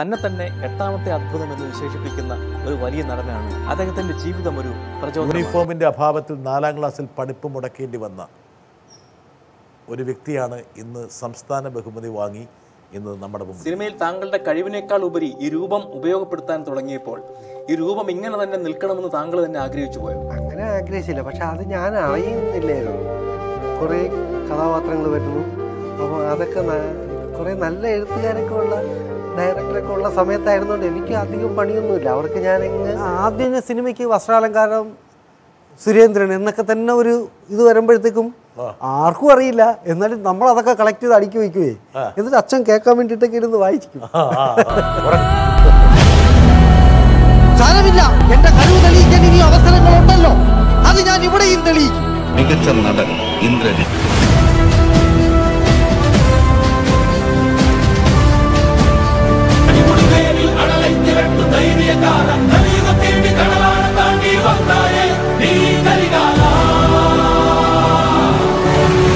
തന്നെ തന്നെ എട്ടാമത്തെ അത്ഭുതം എന്ന് വിശേഷിപ്പിക്കുന്ന ഒരു വലിയ നടനാണ്. അദ്ദേഹത്തിന്റെ ജീവിതം ഒരു യൂണിഫോമിന്റെ അഭാവത്തിൽ നാലാം ക്ലാസ്സിൽ പഠിപ്പ് മുടക്കേണ്ടി വന്ന ഒരു വ്യക്തിയാണ് ഇന്ന് സംസ്ഥാന ബഹുമതി വാങ്ങി ഇന്ന് നമ്മുടെ സിനിമയിൽ താങ്കളുടെ കഴിവിനേക്കാൾ ഉപരി ഈ രൂപം ഉപയോഗപ്പെടുത്താൻ തുടങ്ങിയപ്പോൾ ഈ രൂപം ഇങ്ങനെ തന്നെ നിൽക്കണമെന്ന് താങ്കൾ തന്നെ ആഗ്രഹിച്ചു പോയോ? അങ്ങനെ ആഗ്രഹിച്ചില്ല. പക്ഷെ അത് ഞാൻ അറിയുന്നില്ലായിരുന്നു കുറേ കഥാപാത്രങ്ങൾ വരുന്നു. അപ്പോൾ അതൊക്കെ കുറേ നല്ല എഴുത്തുകാരൊക്കെ ഉള്ള ഡയറക്ടറൊക്കെ ഉള്ള സമയത്തായിരുന്നുകൊണ്ട് എനിക്ക് അധികം പണിയൊന്നുമില്ല. അവർക്ക് ഞാൻ ആദ്യം ഞാൻ സിനിമയ്ക്ക് വസ്ത്രാലങ്കാരം സുരേന്ദ്രൻ എന്നൊക്കെ തന്നെ ഒരു ഇത് വരുമ്പോഴത്തേക്കും ആർക്കും അറിയില്ല. എന്നാലും നമ്മൾ അതൊക്കെ കളക്ട് ചെയ്ത് അടുക്കി വയ്ക്കുവേ. എന്നിട്ട് അച്ഛൻ കേൾക്കാൻ വേണ്ടിയിട്ടൊക്കെ ഇരുന്ന് വായിച്ചിരിക്കും സാരമില്ല. എന്റെ കഴിവ് തെളിയിക്കാൻ ഇനി അവസരങ്ങളുണ്ടല്ലോ. അത് ഞാൻ ഇവിടെയും തെളിയിക്കും. മികച്ച നടൻ ഇന്ദ്രജിത്ത്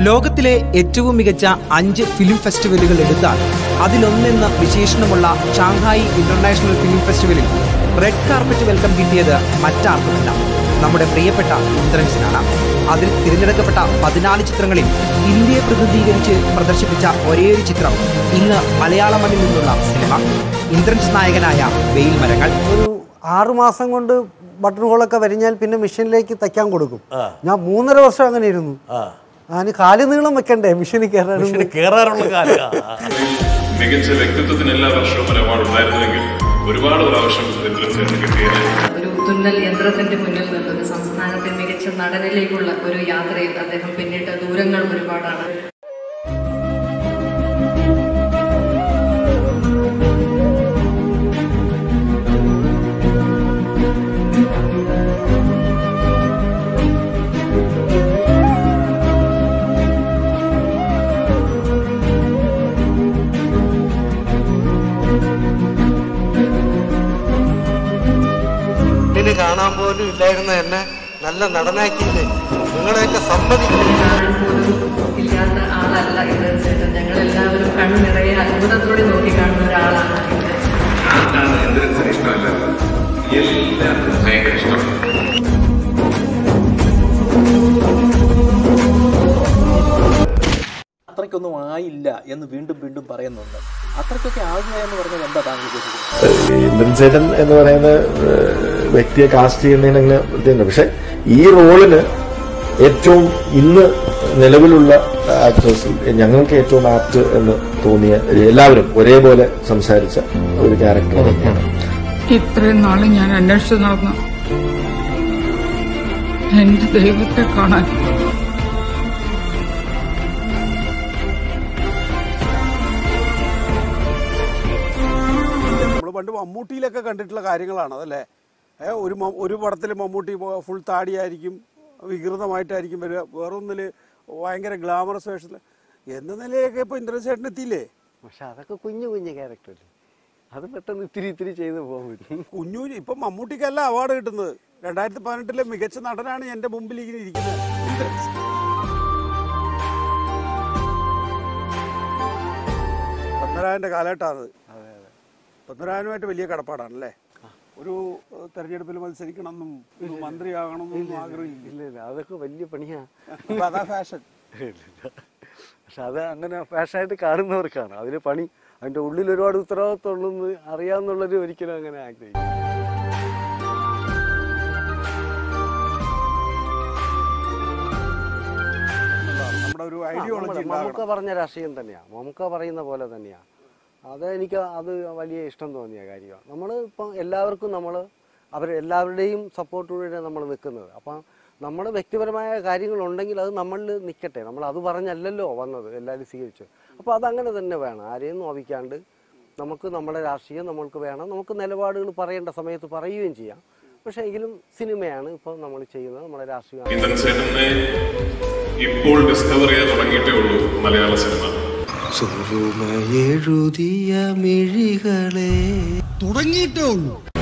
ലോകത്തിലെ ഏറ്റവും മികച്ച അഞ്ച് ഫിലിം ഫെസ്റ്റിവലുകൾ എടുത്താൽ അതിലൊന്നെന്ന വിശേഷണമുള്ള ഷാങ്ഹായി ഇന്റർനാഷണൽ ഫിലിം ഫെസ്റ്റിവലിൽ റെഡ് കാർപ്പറ്റ് വെൽക്കം കിട്ടിയത് മറ്റാർക്കുമില്ല. നമ്മുടെ പ്രിയപ്പെട്ട ഇന്ദ്രൻസിനാണ് അതിൽ തിരഞ്ഞെടുക്കപ്പെട്ട പതിനാല് ചിത്രങ്ങളിൽ ഇന്ത്യയെ പ്രതിനിധീകരിച്ച് പ്രദർശിപ്പിച്ച ഒരേയൊരു ചിത്രം ഇന്ന് മലയാള മണ്ണിൽ നിന്നുള്ള സിനിമ. ഇന്ദ്രൻസ് നായകനായ വെയിൽ മരങ്ങൾ. ഒരു ആറുമാസം കൊണ്ട് ബട്ടൺ ഹോളൊക്കെ വരിഞ്ഞാൽ പിന്നെ മിഷനിലേക്ക് തയ്ക്കാൻ കൊടുക്കും. ഞാൻ മൂന്നര വർഷം അങ്ങനെ ഇരുന്നു. അതിന് കാൽ നീളം വെക്കണ്ടേ? മിഷനിൽ കേറാറുള്ള കയറാറുള്ള കാലം. മികച്ച വ്യക്തിത്വത്തിന് എല്ലാ വർഷവും ഒരു അവാർഡ് ഉണ്ടായിരുന്നുവെങ്കിൽ ഒരുപാട് പ്രാവശ്യം ഒരു തുന്നൽ യന്ത്രത്തിന്റെ മുന്നിൽ നിന്നത് സംസ്ഥാനത്തെ മികച്ച നടനിലേക്കുള്ള ഒരു യാത്രയിൽ അദ്ദേഹം പിന്നിട്ട ദൂരങ്ങൾ ഒരുപാടാണ്. കാണാൻ പോലും ഇല്ലായിരുന്ന എന്നെ നല്ല നടനാക്കിയില്ലേ നിങ്ങളെയൊക്കെ സമ്മതിക്കും. അത്രക്കൊന്നും ഇല്ലാത്ത ആളല്ല ഇന്ദ്രൻ ചേട്ടൻ. ഞങ്ങൾ എല്ലാവരും കണ്ണിറയെ അത്ഭുതത്തോടെ നോക്കിക്കാണുന്ന ഒരാളാണ് ഇന്ദ്രൻ ആർക്കാണ് ഇന്ദ്രൻസിന് ഇഷ്ടമല്ല? എല്ലാവർക്കും ഭയങ്കര ഇഷ്ടമാണ് അത്രയ്ക്കൊന്നും ആയില്ല എന്ന് വീണ്ടും വീണ്ടും പറയുന്നുണ്ട്. അത്രയ്ക്കൊക്കെ ആകുക എന്ന് പറഞ്ഞാൽ എന്താ താങ്കൾ ഉദ്ദേശിക്കുന്നത് ഇന്ദ്രൻസേട്ടൻ എന്ന് പറയുന്ന വ്യക്തിയെ കാസ്റ്റ് ചെയ്യുന്നതിന് അങ്ങനെ ഇതുണ്ട്. പക്ഷെ ഈ റോളിന് ഏറ്റവും ഇന്ന് നിലവിലുള്ള ആക്ടേഴ്സിൽ ഞങ്ങൾക്ക് ഏറ്റവും ആപ്റ്റ് എന്ന് തോന്നിയ എല്ലാവരും ഒരേപോലെ സംസാരിച്ച ഒരു ക്യാരക്ടർ തന്നെയാണ് ഇത്രയും നാളെ ഞാൻ അന്വേഷിച്ചു നടന്ന. എന്റെ ദൈവത്തെ കാണാൻ. നമ്മൾ പണ്ട് മമ്മൂട്ടിയിലൊക്കെ കണ്ടിട്ടുള്ള കാര്യങ്ങളാണ് അതല്ലേ? ഒരു ഒരു പടത്തിൽ മമ്മൂട്ടി ഫുൾ താടിയായിരിക്കും വികൃതമായിട്ടായിരിക്കും വരിക. വേറൊന്നിൽ ഭയങ്കര ഗ്ലാമറസ് വേഷത്തിൽ എന്ന നിലയിലൊക്കെ ഇപ്പോൾ ഇന്ദ്രൻസേട്ടൻ എത്തിയില്ലേ? പക്ഷെ അതൊക്കെ കുഞ്ഞു കുഞ്ഞു ക്യാരക്ടർ അത് പെട്ടെന്ന് ഇത്തിരി ഇത്തിരി ചെയ്ത് പോകാൻ പറ്റും. കുഞ്ഞു ഇപ്പം മമ്മൂട്ടിക്കല്ല അവാർഡ് കിട്ടുന്നത്. രണ്ടായിരത്തി പതിനെട്ടിലെ മികച്ച നടനാണ് എന്റെ മുമ്പിൽ ഇങ്ങനെ ഇരിക്കുന്നത് പത്മരാജന്റെ കാലഘട്ടമാണ് പത്മരാജനുമായിട്ട് വലിയ കടപ്പാടാണല്ലേ? ഒരു തെരഞ്ഞെടുപ്പിൽ മത്സരിക്കണമെന്നും മന്ത്രിയാകണമെന്നും ആഗ്രഹമില്ല അതൊക്കെ വലിയ പണിയാ. അതാ ഫാഷൻ പക്ഷെ അത് അങ്ങനെ ഫാഷനായിട്ട് കാണുന്നവർക്കാണ്. അതിന് പണി അതിന്റെ ഉള്ളിൽ ഒരുപാട് ഉത്തരവാദിത്വം ഉള്ളെന്ന് അറിയാവുന്നുള്ളവർ ഒരിക്കലും അങ്ങനെ ആഗ്രഹിക്കും ഒരു ഐഡിയോളജി മമ്മൂക്ക പറഞ്ഞ രാഷ്ട്രീയം തന്നെയാ. മമ്മൂക്ക പറയുന്ന പോലെ തന്നെയാ. അത് എനിക്ക് അത് വലിയ ഇഷ്ടം തോന്നിയ കാര്യമാണ്. നമ്മൾ ഇപ്പം എല്ലാവർക്കും നമ്മൾ അവർ എല്ലാവരുടെയും സപ്പോർട്ടോടെ നമ്മൾ നിൽക്കുന്നത് അപ്പം നമ്മുടെ വ്യക്തിപരമായ കാര്യങ്ങളുണ്ടെങ്കിൽ അത് നമ്മളിൽ നിൽക്കട്ടെ നമ്മൾ അത് പറഞ്ഞല്ലല്ലോ വന്നത് എല്ലാവരും സ്വീകരിച്ചു. അപ്പോൾ അതങ്ങനെ തന്നെ വേണം. ആരെയും നോവിക്കാണ്ട് നമുക്ക് നമ്മുടെ രാഷ്ട്രീയം നമ്മൾക്ക് വേണം. നമുക്ക് നിലപാടുകൾ പറയേണ്ട സമയത്ത് പറയുകയും ചെയ്യാം. പക്ഷേ എങ്കിലും സിനിമയാണ് ഇപ്പോൾ നമ്മൾ ചെയ്യുന്നത്. നമ്മുടെ രാഷ്ട്രീയം ഇപ്പോൾ ഡിസ്കവർ ചെയ്യാൻ തുടങ്ങിയിട്ടേ ഉള്ളൂ മലയാള സിനിമ. എഴുതിയ മിഴികളെ. തുടങ്ങിയിട്ടേ ഉള്ളൂ.